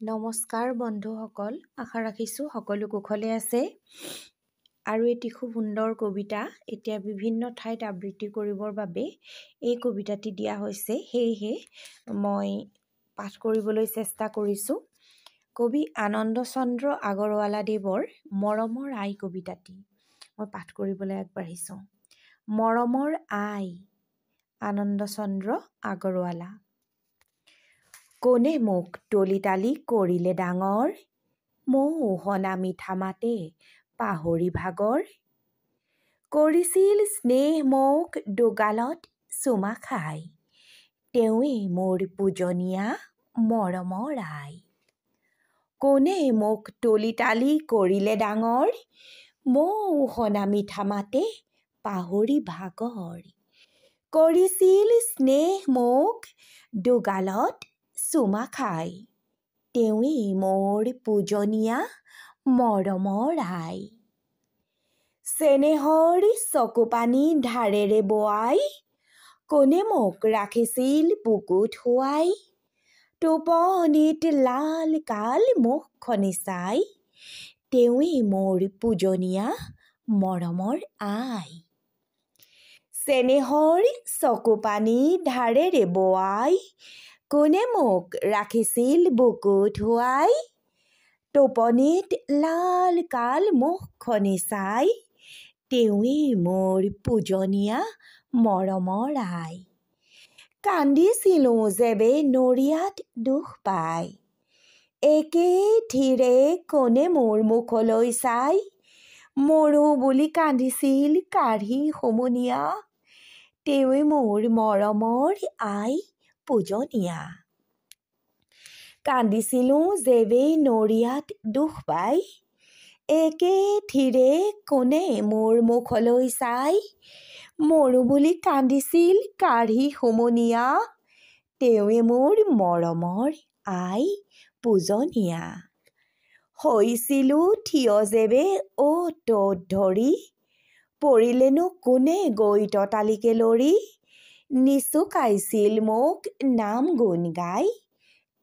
নমস্কাৰ বন্ধুসকল আশা ৰাখিছোঁ সকলো কুশলে আছে। আৰু এটি খুব সুন্দৰ কবিতা এতিয়া বিভিন্ন ঠাইত আবৃত্তি কৰিবৰ বাবে এই কবিতাটি দিয়া হৈছে। সেয়েহে মই পাঠ কৰিবলৈ চেষ্টা কৰিছোঁ। কবি আনন্দ চন্দ্ৰ আগৰৱালাদেৱৰ মৰমৰ আই কবিতাটি। মই পাঠ কৰিবলৈ আগবাঢ়িছোঁ। মৰমৰ আই আনন্দ চন্দ্ৰ আগৰৱালা। কোনে মোক তলি তালি কৰিলে ডাঙৰ? মৌ সনা মিঠা মাতে পাহৰি ভাগৰ? কৰিছিল স্নেহ মোক দুগালত চুমা খাই তেৱেঁই মোৰ পূজনীয়া মৰমৰ আই। কোনে মোক তলি তালি কৰিলে ডাঙৰ? মৌ সনা মিঠা মাতে পাহৰি ভাগৰ? কৰিছিল স্নেহ মোক দুগালত চুমা খাই। তেৱেঁই মোৰ পূজনীয়া মৰমৰ আই। চেনেহৰ চকুপানী ধাৰেৰে বোৱাই কোনে মোক ৰাখিছিল বুকুত শুৱাই। টোপনিত লাল কাল মুখখনি চাই তেৱেঁই মোৰ পূজনীয়া মৰমৰ আই। চেনেহৰ চকুপানী ধাৰেৰে বোৱাই কোনে মোক ৰাখিছিল বুকুত শুৱাই টোপনিত লাল কাল মুখখনি চাই তেৱেঁই মোৰ পূজনীয়া মৰমৰ আই। কান্দিছিলোঁ যেবে নৰিয়াত দুখ পাই। একে থিৰে কোনে মোৰ মুখলৈ চাই? মৰো বুলি কান্দিছিল কাঢ়ি হুমুনিয়া। তেৱেঁ মোৰ মৰমৰ আই। পূজনীয়া। কান্দিছিলোঁ যেবে নৰিয়াত দুখ পাই একে থিৰে কোনে মোৰ মুখলৈ চাই মৰো বুলি কান্দিছিল কাঢ়ি হুমুনিয়া তেৱেঁ মোৰ মৰমৰ আই পূজনীয়া। হৈছিলোঁ থিয় যেবে অ' ত'ত ধৰি পৰিলেনো কোনে গৈ ততালিকে লৰি নিচুকাইছিল মোক নাম গুণ গাই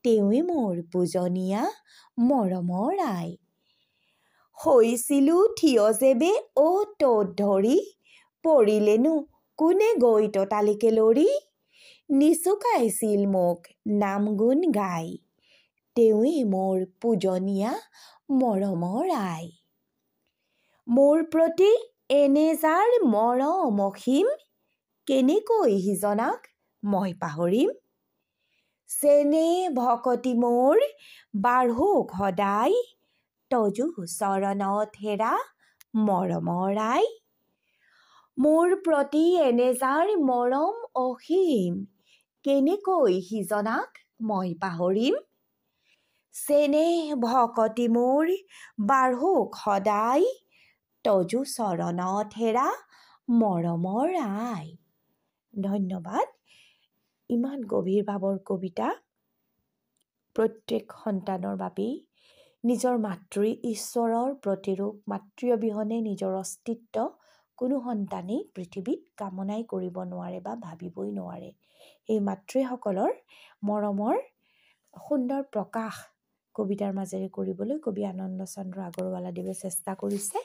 তেৱেঁ মোৰ পূজনীয়া মৰমৰ আই। হৈছিলোঁ থিয় যেবে অ' ত'ত ধৰি পৰিলেনো কোনে গৈ ততালিকে লৰি? নিচুকাইছিল মোক নাম গুণ গাই তেৱেঁ মোৰ পূজনীয়া মৰমৰ আই। মোৰ প্ৰতি এনে যাৰ মৰম অসীম কেনেকৈ সিজনাক মই পাহৰিম? চেনেহ ভকতি মোৰ বাঢ়োক সদায় তজু চৰণত হেৰা মৰমৰ আই মোৰ প্ৰতি এনে যাৰ মৰম অসীম কেনেকৈ সিজনাক মই পাহৰিম? চেনেহ ভকতি মোৰ বাঢ়োক সদায় তজু চৰণত হেৰা মৰমৰ আই ধন্যবাদ। ইমান গভীৰ ভাৱৰ কবিতা প্ৰত্যেক সন্তানৰ বাবেই। নিজৰ মাতৃ ঈশ্বৰৰ প্ৰতিৰূপ মাতৃ অবিহনে নিজৰ অস্তিত্ব কোনো সন্তানেই পৃথিৱীত কামনাই কৰিব নোৱাৰে বা ভাবিবই নোৱাৰে। এই মাতৃসকলৰ মৰমৰ সুন্দৰ প্ৰকাশ কবিতাৰ মাজেৰে কৰিবলৈ কবি আনন্দ চন্দ্ৰ আগৰৱালাদেৱে চেষ্টা কৰিছে।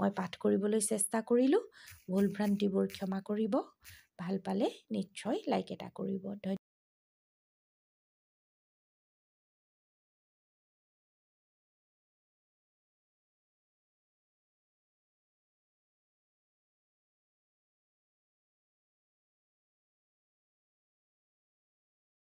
মই পাঠ কৰিবলৈ চেষ্টা কৰিলোঁ। ভুল ভ্ৰান্তিবোৰ ক্ষমা কৰিব। ভাল পালে নিশ্চয় লাইক এটা কৰিব। ধন্যবাদ।